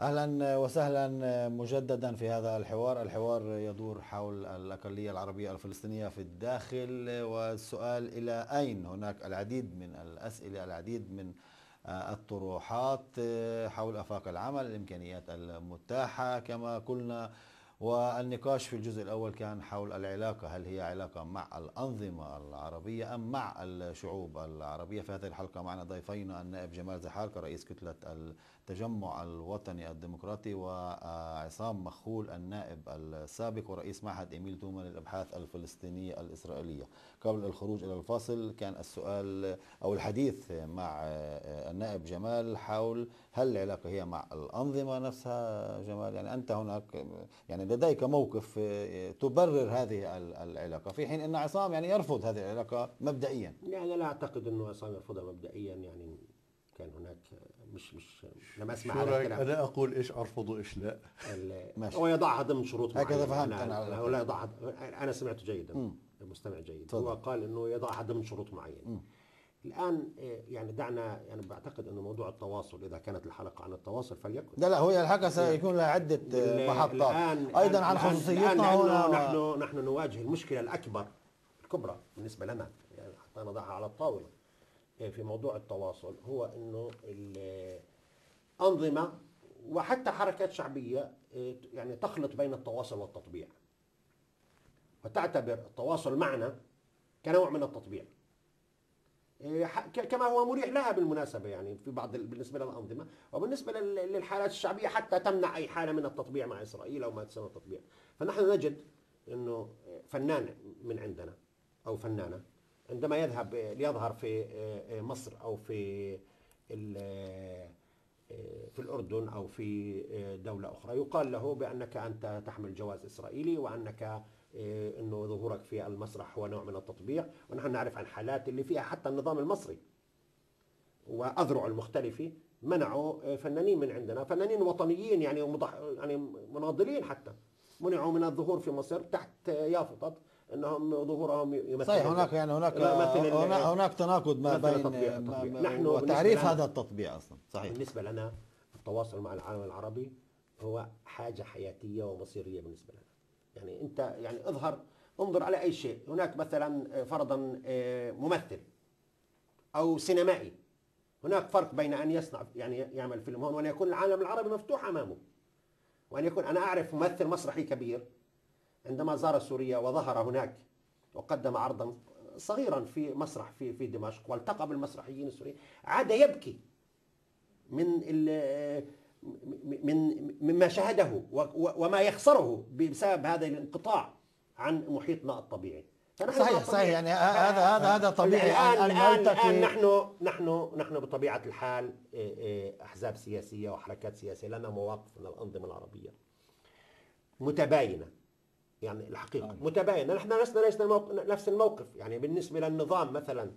أهلا وسهلا مجددا في هذا الحوار، الحوار يدور حول الأقلية العربية الفلسطينية في الداخل والسؤال إلى أين هناك العديد من الأسئلة، العديد من الطروحات حول أفاق العمل، الإمكانيات المتاحة كما قلنا. والنقاش في الجزء الأول كان حول العلاقة هل هي علاقة مع الأنظمة العربية أم مع الشعوب العربية؟ في هذه الحلقة معنا ضيفينا النائب جمال زحالكة رئيس كتلة التجمع الوطني الديمقراطي وعصام مخول النائب السابق ورئيس معهد إيميل توما للأبحاث الفلسطينية الإسرائيلية. قبل الخروج إلى الفاصل كان السؤال أو الحديث مع النائب جمال حول هل العلاقة هي مع الأنظمة نفسها جمال؟ يعني أنت هناك يعني لديك موقف تبرر هذه العلاقة في حين أن عصام يعني يرفض هذه العلاقة مبدئيا. يعني لا أعتقد أنه عصام يرفضها مبدئيا يعني كان هناك مش مش لم أسمع هذا الكلام. أنا أقول إيش أرفض وإيش لا. ماشي. هو يضعها ضمن شروط هكذا فهمت أنا أنا لا يضعها أنا سمعته جيدا المستمع جيد. فضل. هو قال إنه يضعها ضمن شروط معينة. الآن يعني دعنا يعني بعتقد إنه موضوع التواصل إذا كانت الحلقة عن التواصل فليكن. لا لا هو الحلقة سيكون لها عدة محطات. الآن أيضا عن خصوصيتنا هنا نحن نحن نواجه المشكلة الأكبر الكبرى بالنسبة لنا. يعني حتى نضعها على الطاولة. في موضوع التواصل هو إنه الانظمه وحتى حركات شعبية يعني تخلط بين التواصل والتطبيع. وتعتبر التواصل معنا كنوع من التطبيع. كما هو مريح لها بالمناسبة يعني في بعض بالنسبة للأنظمة. وبالنسبة للحالات الشعبية حتى تمنع أي حالة من التطبيع مع إسرائيل أو ما تسمى التطبيع. فنحن نجد إنه فنان من عندنا أو فنانة عندما يذهب ليظهر في مصر أو في في الأردن أو في دولة أخرى يقال له بأنك أنت تحمل جواز إسرائيلي وأنك أنه ظهورك في المسرح هو نوع من التطبيع ونحن نعرف عن حالات اللي فيها حتى النظام المصري. وأذرع المختلفة منعوا فنانين من عندنا فنانين وطنيين يعني يعني مناضلين حتى منعوا من الظهور في مصر تحت يافطة إنهم ظهورهم يمثل صحيح هناك يعني هناك هناك, هناك تناقض ما بين تطبيع تطبيع. نحن وتعريف هذا التطبيع أصلا صحيح. بالنسبة لنا التواصل مع العالم العربي هو حاجة حياتية ومصيرية بالنسبة لنا. يعني أنت يعني اظهر انظر على أي شيء. هناك مثلا فرضا ممثل أو سينمائي. هناك فرق بين أن يصنع يعني يعمل فيلم هون وأن يكون العالم العربي مفتوح أمامه. وأن يكون أنا أعرف ممثل مسرحي كبير عندما زار سوريا وظهر هناك وقدم عرضا صغيرا في مسرح في في دمشق والتقى بالمسرحيين السوريين عاد يبكي من من مما شاهده وما يخسره بسبب هذا الانقطاع عن محيطنا الطبيعي. صحيح صحيح يعني هذا هذا هذا طبيعي. الان الآن, الآن نحن نحن نحن بطبيعة الحال أحزاب سياسية وحركات سياسية لنا مواقف من الأنظمة العربية متباينة. يعني الحقيقة. آه. متباينة. نحن لسنا لسنا نفس الموقف. يعني بالنسبة للنظام مثلا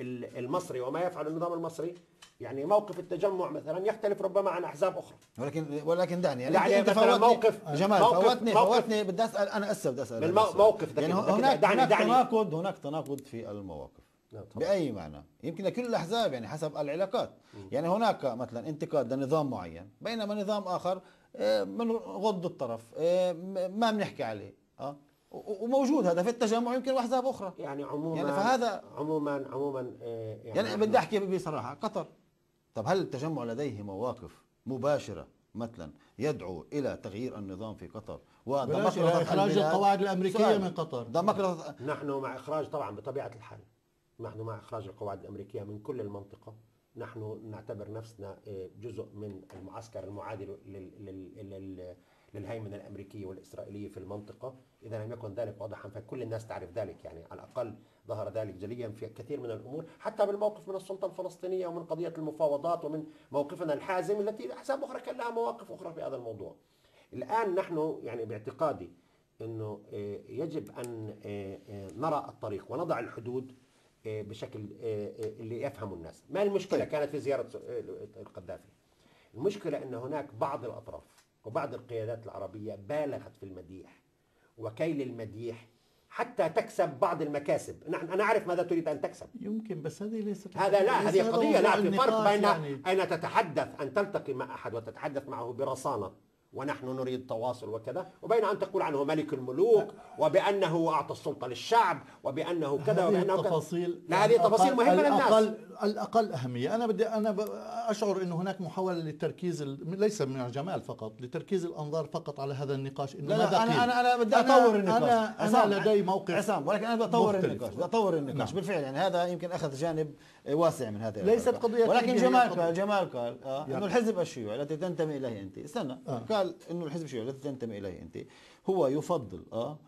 المصري وما يفعل النظام المصري يعني موقف التجمع مثلا يختلف ربما عن أحزاب أخرى. ولكن ولكن دعني يعني, يعني أنت فوتني. موقف جمال موقف فوتني موقف فوتني. بدي أسأل أنا آسف بدي أسأل. موقف يعني هناك دعني هناك دعني تناقض هناك تناقض في المواقف. نعم، بأي معنى؟ يمكن لكل الأحزاب يعني حسب العلاقات. يعني هناك مثلا انتقاد لنظام معين بينما نظام آخر آه، الطرف آه، ما بنحكي عليه. آه. وموجود هذا في التجمع يمكن واحزاب أخرى. يعني عموما يعني فهذا عموما عموما آه، يعني, يعني بدي أحكي بصراحة قطر. طب هل التجمع لديه مواقف مباشرة مثلا يدعو إلى تغيير النظام في قطر؟ ودمقرطة إخراج القواعد الأمريكية من قطر. دمقرطة نحن مع إخراج طبعا بطبيعة الحال نحن مع إخراج القواعد الأمريكية من كل المنطقة. نحن نعتبر نفسنا آه، جزء من المعسكر المعادي للهيمنه الأمريكية والإسرائيلية في المنطقة، إذا لم يكن ذلك واضحا فكل الناس تعرف ذلك يعني على الأقل ظهر ذلك جليا في كثير من الأمور، حتى بالموقف من السلطة الفلسطينية ومن قضية المفاوضات ومن موقفنا الحازم التي أحزاب أخرى كان لها مواقف أخرى في هذا الموضوع. الآن نحن يعني باعتقادي إنه آه، يجب أن آه، نرى الطريق ونضع الحدود بشكل اللي يفهمه الناس ما المشكلة طيب. كانت في زيارة القذافي المشكلة أن هناك بعض الأطراف وبعض القيادات العربية بالغت في المديح وكيل المديح حتى تكسب بعض المكاسب. نحن أنا أعرف ماذا تريد أن تكسب. يمكن بس هذه ليست هذا لا هذه قضية لا في فرق بين يعني. ان تتحدث أن تلتقي مع أحد وتتحدث معه برصانة. ونحن نريد تواصل وكذا وبين أن تقول عنه ملك الملوك وبأنه أعطى السلطة للشعب وبأنه كذا كذا التفاصيل لا هذه تفاصيل الأقل- مهمه للناس الأقل الأقل أهمية أنا بدي أنا أشعر أنه هناك محاولة للتركيز ال- ليس من جمال فقط لتركيز الأنظار فقط على هذا النقاش إنه لا ماذا لا قيل؟ أنا أنا أنا بدي أنا- اطور النقاش أنا أنا لدي موقف عصام ولكن أطور مختلف. النقاش بدي أطور النقاش نعم. بالفعل يعني هذا يمكن أخذ جانب واسع من هذا ليست. قضية ولكن جمال قال جمال قال آه. إنه الحزب الشيوعي الذي تنتمي إليه أنت استنى آه. قال إنه الحزب الشيوعي الذي تنتمي إليه أنت. هو يفضل آه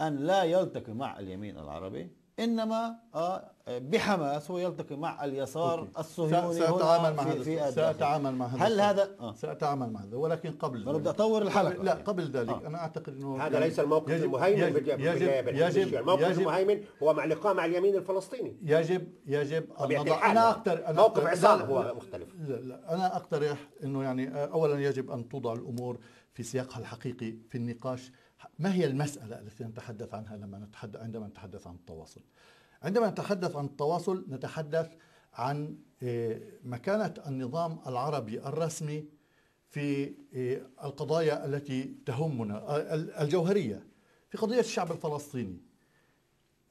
أن لا يلتقي مع اليمين العربي إنما آه بحماس هو يلتقي مع اليسار أوكي. الصهيوني سأتعامل مع هذا في. سأتعامل مع هذا هل. هذا آه. سأتعامل مع هذا ولكن قبل أنا بدي ذلك اطور الحلقة لا قبل ذلك آه. أنا أعتقد أنه هذا يعني ليس الموقف يجب- المهيمن يجب يجب يجب. الموقف يجب المهيمن هو مع لقاء مع اليمين الفلسطيني يجب يجب أن طبيعة نضع الحال أنا يعني. موقف عصام هو مختلف. لا لا أنا أقترح أنه يعني آه، أولا يجب أن توضع الأمور في سياقها الحقيقي في النقاش ما هي المسألة التي نتحدث عنها لما نتحدث عندما نتحدث عن التواصل؟ عندما نتحدث عن التواصل نتحدث عن آه، مكانة النظام العربي الرسمي في آه، القضايا التي تهمنا آه، ال- الجوهرية في قضية الشعب الفلسطيني.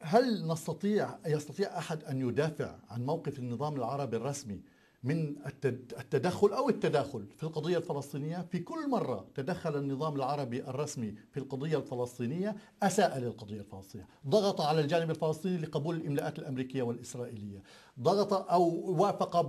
هل نستطيع يستطيع أحد أن يدافع عن موقف النظام العربي الرسمي من التد- التدخل أو التداخل في القضية الفلسطينية. في كل مرة تدخل النظام العربي الرسمي في القضية الفلسطينية أساء للقضية الفلسطينية. ضغط على الجانب الفلسطيني لقبول الإملاءات الأمريكية والإسرائيلية. ضغط أو وافق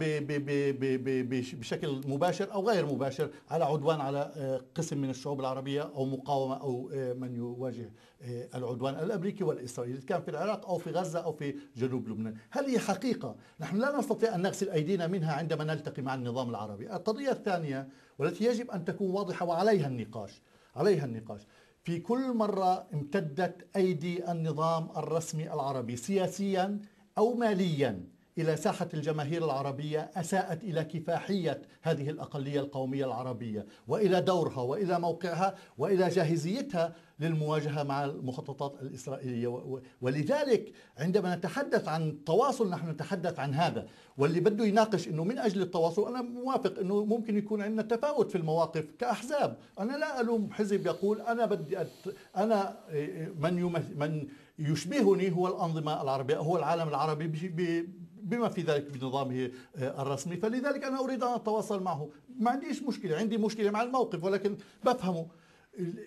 بشكل مباشر أو غير مباشر على عدوان على آه، قسم من الشعوب العربية أو مقاومة أو آه، من يواجه آه، العدوان الأمريكي والإسرائيلي كان في العراق أو في غزة أو في جنوب لبنان، هذه حقيقة، نحن لا نستطيع أن نغسل أيدينا منها عندما نلتقي مع النظام العربي، القضية الثانية والتي يجب أن تكون واضحة وعليها النقاش، عليها النقاش، في كل مرة امتدت أيدي النظام الرسمي العربي سياسيا أو ماليا إلى ساحة الجماهير العربية أساءت إلى كفاحية هذه الأقلية القومية العربية وإلى دورها وإلى موقعها وإلى جاهزيتها للمواجهة مع المخططات و- ولذلك عندما نتحدث عن التواصل نحن نتحدث عن هذا واللي بده يناقش إنه من أجل التواصل أنا موافق إنه ممكن يكون عندنا تفاوت في المواقف كأحزاب أنا لا ألوم حزب يقول أنا بدي أت... أنا إيه، من يمثل من يشبهني هو الأنظمة العربية هو العالم العربي. بما في ذلك بنظامه آه، الرسمي. فلذلك أنا أريد أن أتواصل معه. ما عنديش مشكلة؟ عندي مشكلة مع الموقف ولكن بفهمه.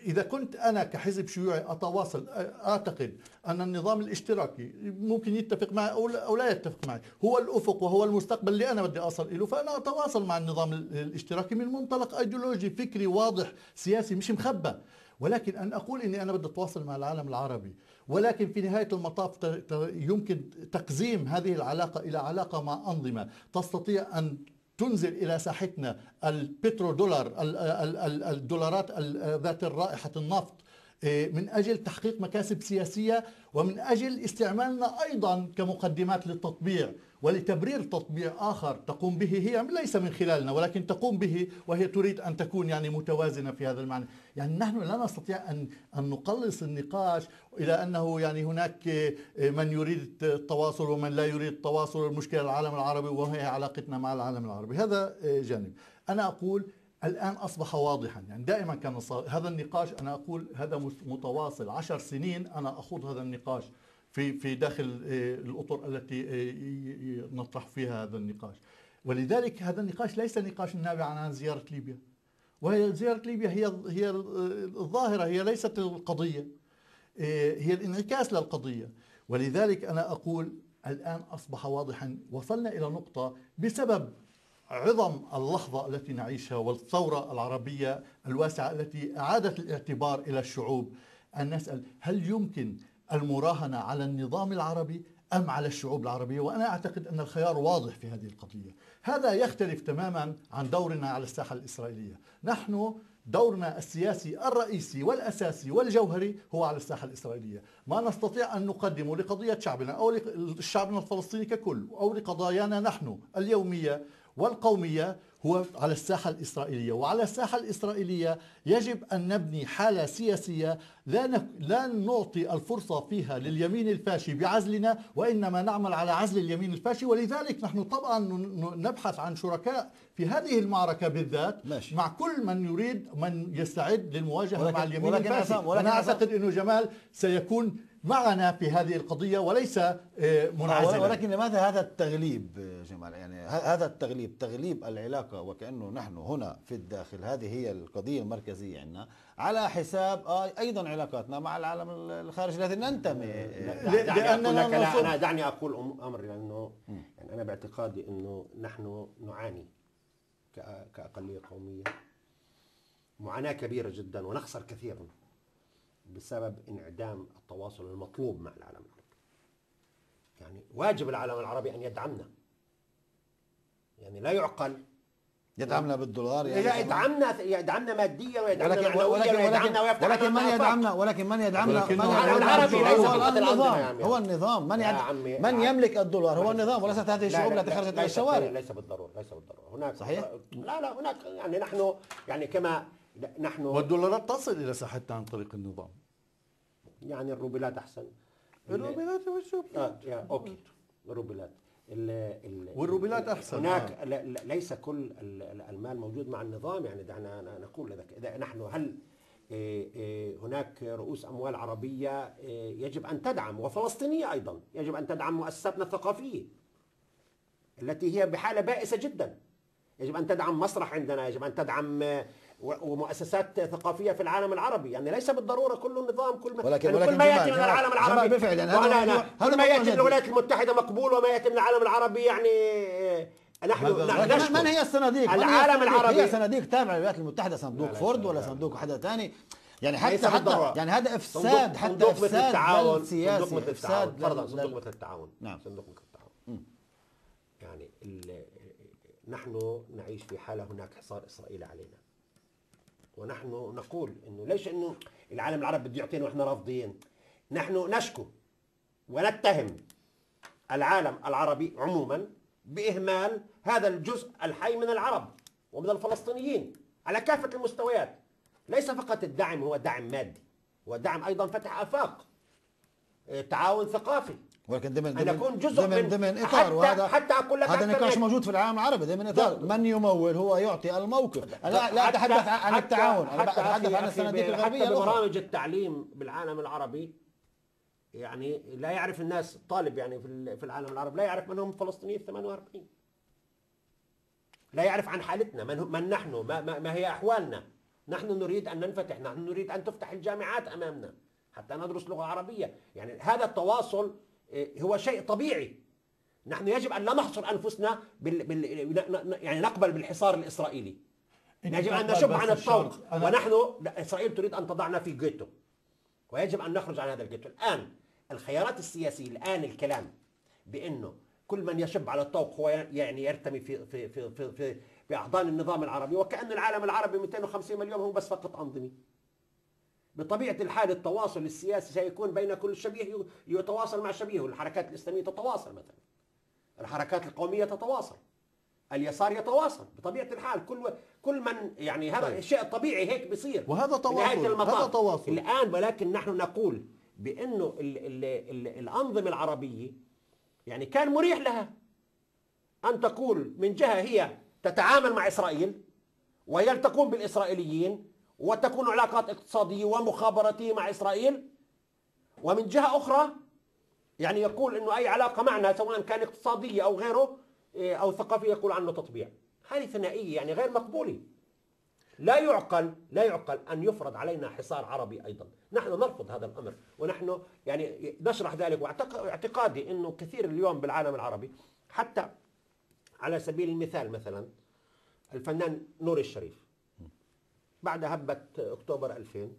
إذا كنت أنا كحزب شيوعي أتواصل أعتقد أن النظام الاشتراكي ممكن يتفق معي أو لا- يتفق معي. هو الأفق وهو المستقبل اللي أنا بدي أصل له فأنا أتواصل مع النظام ال- الاشتراكي من منطلق أيديولوجي فكري واضح سياسي مش مخبى ولكن أن أقول أني أنا بدي أتواصل مع العالم العربي ولكن في نهاية المطاف يمكن تقزيم هذه العلاقة إلى علاقة مع أنظمة تستطيع أن تنزل إلى ساحتنا البترو دولار ال- ال- ال- الدولارات ال- ذات الرائحة النفط إيه، من أجل تحقيق مكاسب سياسية ومن أجل استعمالنا أيضا كمقدمات للتطبيع. ولتبرير تطبيع آخر تقوم به هي ليس من خلالنا ولكن تقوم به وهي تريد أن تكون يعني متوازنة في هذا المعنى، يعني نحن لا نستطيع ان أن نقلص النقاش إلى أنه يعني هناك إيه، من يريد التواصل ومن لا يريد التواصل المشكلة العالم العربي وهي علاقتنا مع العالم العربي، هذا إيه، جانب. أنا أقول الآن أصبح واضحا يعني دائما كان هذا النقاش أنا أقول هذا متواصل عشر سنين أنا أخوض هذا النقاش. في في داخل آه، الأطر التي آه، نطرح فيها هذا النقاش. ولذلك هذا النقاش ليس نقاش نابع عن زيارة ليبيا. وهي زيارة ليبيا هي هي الظاهرة هي ليست القضية. إيه، هي الانعكاس للقضية. ولذلك أنا أقول الآن أصبح واضحا وصلنا إلى نقطة بسبب عظم اللحظة التي نعيشها والثورة العربية الواسعة التي أعادت الاعتبار إلى الشعوب. أن نسأل هل يمكن المراهنة على النظام العربي أم على الشعوب العربية؟ وأنا أعتقد أن الخيار واضح في هذه القضية. هذا يختلف تماما عن دورنا على الساحة الإسرائيلية. نحن دورنا السياسي الرئيسي والأساسي والجوهري هو على الساحة الإسرائيلية. ما نستطيع أن نقدمه لقضية شعبنا أو لشعبنا الفلسطيني ككل أو لقضايانا نحن اليومية والقومية هو على الساحة الإسرائيلية. وعلى الساحة الإسرائيلية يجب أن نبني حالة سياسية لا, نك... لا نعطي الفرصة فيها لليمين الفاشي بعزلنا وإنما نعمل على عزل اليمين الفاشي. ولذلك نحن طبعا نبحث عن شركاء في هذه المعركة بالذات ماشي. مع كل من يريد من يستعد للمواجهة ولكن- مع اليمين ولكن الفاشي. ولكن أنا أعتقد أنه جمال سيكون معنا في هذه القضية وليس آه، منعزلا. ولكن لماذا هذا التغليب جمال يعني هذا التغليب تغليب العلاقة وكأنه نحن هنا في الداخل هذه هي القضية المركزية عندنا على حساب آه، أيضا علاقاتنا مع العالم الخارجي. الذي ننتمي دعني لأننا أقول لك أنا, دعني أقول أم- أمر لأنه يعني أنا باعتقادي أنه نحن نعاني كأ- كأقلية قومية. معاناة كبيرة جدا ونخسر كثيرا. بسبب انعدام التواصل المطلوب مع العالم العربي. يعني واجب العالم العربي أن يدعمنا. يعني لا يعقل. يدعمنا بالدولار يعني لا يدعمنا يدعمنا ماديا ويدعمنا ولكن ولكن ويدعمنا ولكن, ولكن من. يدعمنا ولكن من يدعمنا من العالم العربي ليس هو النظام. هو النظام. من يد... من يملك الدولار؟ هو النظام. وليست هذه الشعوب التي خرجت إلى الشوارع. ليس بالضرورة ليس بالضرورة. هناك صحيح؟ لا لا هناك يعني نحن يعني كما نحن والدولارات تصل إلى ساحتنا عن طريق النظام. يعني الروبلات أحسن. الروبلات آه يا okay. الروبلات ال ال والروبلات أحسن، هناك آه. لا لا- ليس كل ال- ال- المال موجود مع النظام يعني دعنا نقول لك. إذا نحن هل إيه، إيه، هناك رؤوس أموال عربية إيه، يجب أن تدعم وفلسطينية أيضا يجب أن تدعم مؤسساتنا الثقافية التي هي بحالة بائسة جدا. يجب أن تدعم مسرح عندنا يجب أن تدعم آه، ومؤسسات ثقافية في العالم العربي يعني ليس بالضرورة كل النظام كل ما ولكن- يعني ولكن كل ما يأتي من العالم العربي بالفعل يعني هذا أنا- كل ما يأتي من. الولايات المتحدة مقبول وما يأتي من العالم العربي يعني آه، نحن نحن. من هي الصناديق؟ العالم؟ العربي هي صناديق تابعة للولايات المتحدة صندوق فورد لا، ولا لا. صندوق حدا ثاني يعني حتى حتى. يعني هذا إفساد حتى صندوق مثل إفساد التعاون صندوق سياسي مثل إفساد التعاون فرضا صندوق مثل التعاون نعم. صندوق مثل التعاون يعني نحن نعيش في حالة هناك حصار إسرائيلي علينا ونحن نقول إنه ليش إنه العالم العربي بده يعطينا وإحنا رافضين؟ نحن نشكو ونتهم العالم العربي عموما بإهمال هذا الجزء الحي من العرب ومن الفلسطينيين على كافة المستويات. ليس فقط الدعم هو دعم مادي هو دعم أيضا فتح آفاق آه، تعاون ثقافي. ولكن ضمن ضمن يكون جزء ضمن من- ضمن إطار حتى- وهذا حتى أقول لك هذا نقاش موجود في العالم العربي ضمن إطار. من يمول هو يعطي الموقف. أنا لا, لا أتحدث عن حتى- التعاون. أنا حتى اتحدث عن الصناديق الغربية حتى ببرامج التعليم بالعالم العربي يعني لا يعرف الناس الطالب يعني في ال- في العالم العربي لا يعرف من هم الفلسطينيين في 48 لا يعرف عن حالتنا من, من نحن ما, ما, ما هي أحوالنا. نحن نريد أن ننفتح نحن نريد أن تفتح الجامعات أمامنا حتى ندرس لغة عربية. يعني هذا التواصل هو شيء طبيعي. نحن يجب أن لا نحصر أنفسنا بال بال يعني نقبل بالحصار الإسرائيلي. يجب أن نشب عن الطوق. أنا ونحن إسرائيل تريد أن تضعنا في جيتو. ويجب أن نخرج عن هذا الجيتو. الآن الخيارات السياسية الآن الكلام بأنه كل من يشب على الطوق هو يعني يرتمي في في في في, في, في احضان النظام العربي وكأن العالم العربي 250 مليون هم بس فقط أنظمة. بطبيعة الحال التواصل السياسي سيكون بين كل شبيه يتواصل مع شبيهه الحركات الإسلامية تتواصل مثلا الحركات القومية تتواصل اليسار يتواصل بطبيعة الحال كل كل من يعني هذا طيب. الشيء الطبيعي هيك بيصير وهذا تواصل،. هذا تواصل. الآن ولكن نحن نقول بأنه ال ال ال الأنظمة العربية يعني كان مريح لها أن تقول من جهة هي تتعامل مع إسرائيل ويلتقون بالإسرائيليين وتكون علاقات اقتصادية ومخابراتية مع إسرائيل. ومن جهة أخرى يعني يقول أنه أي علاقة معنا سواء كان اقتصادية أو غيره إيه، أو ثقافية يقول عنه تطبيع. هذه ثنائية يعني غير مقبولة. لا يعقل لا يعقل أن يفرض علينا حصار عربي أيضا، نحن نرفض هذا الأمر. ونحن يعني نشرح ذلك واعتق- واعتقادي إنه كثير اليوم بالعالم العربي حتى على سبيل المثال مثلا الفنان نور الشريف. بعد هبة أكتوبر 2000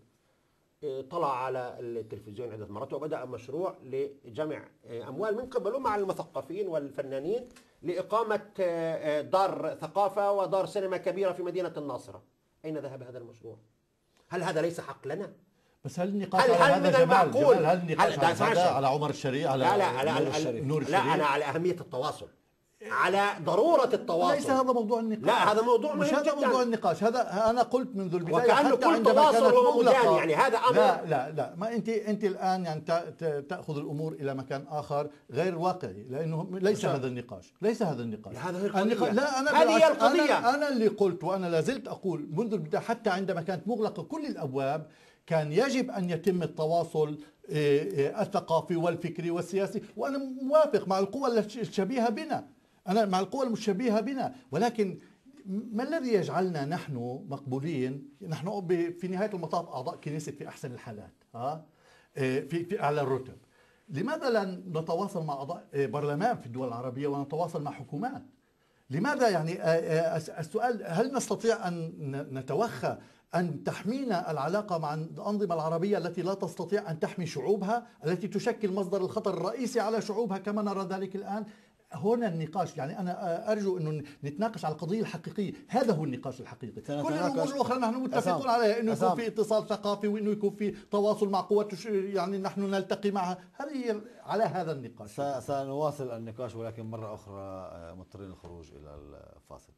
إيه، طلع على التلفزيون عدة مرات وبدأ مشروع لجمع إيه، أموال من قبله مع المثقفين والفنانين لإقامة آه، آه، دار ثقافة ودار سينما كبيرة في مدينة الناصرة أين ذهب هذا المشروع؟ هل هذا ليس حق لنا؟ بس هل النقاش هل- على هل من المعقول؟ هل النقاش على. على عمر الشريف على لا لا لا نور لا, الشريف نور لا الشريف أنا على أهمية التواصل على ضرورة التواصل. ليس هذا موضوع النقاش. لا هذا موضوع مش هذا جداً. موضوع النقاش. هذا أنا قلت منذ البداية وكأنه كل تواصل هو مغلقة. يعني هذا أمر- لا لا. لا ما أنت أنت الآن يعني تأخذ الأمور إلى مكان آخر غير واقعي لأنه ليس هذا النقاش. ليس هذا النقاش. هذا هي القضية. لا أنا هذه هي القضية. أنا, أنا اللي قلت وأنا لا زلت أقول منذ البداية حتى عندما كانت مغلقة كل الأبواب كان يجب أن يتم التواصل إيه، إيه، الثقافي والفكري والسياسي وأنا موافق مع القوى الشبيهة بنا. أنا مع القوى المشابهة بنا. ولكن ما الذي يجعلنا نحن مقبولين؟ نحن في نهاية المطاف أعضاء كنيسة في أحسن الحالات ها؟ إيه، في في أعلى الرتب. لماذا لا نتواصل مع اعضاء إيه، برلمان في الدول العربية ونتواصل مع حكومات؟ لماذا يعني آه، آه، الس- السؤال هل نستطيع أن ن- نتوخى أن تحمينا العلاقة مع الأنظمة العربية التي لا تستطيع أن تحمي شعوبها التي تشكل مصدر الخطر الرئيسي على شعوبها كما نرى ذلك الآن؟ هنا النقاش يعني أنا آه، أرجو أنه نتناقش على القضية الحقيقية. هذا هو النقاش الحقيقي. كل الأمور الأخرى نحن متفقون. عليها إنه يكون. في اتصال ثقافي وإنه يكون في تواصل مع قوات يعني نحن نلتقي معها. هذه على هذا النقاش. سنواصل النقاش ولكن مرة أخرى آه، مضطرين الخروج إلى الفاصل.